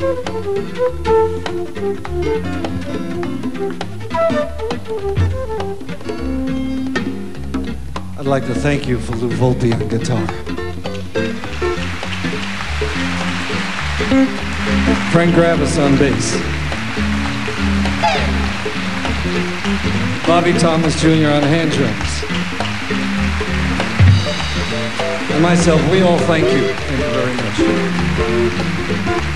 I'd like to thank you for Lou Volpe on guitar. Frank Gravis on bass. Bobby Thomas Jr. on hand drums. And myself, we all thank you. Thank you very much.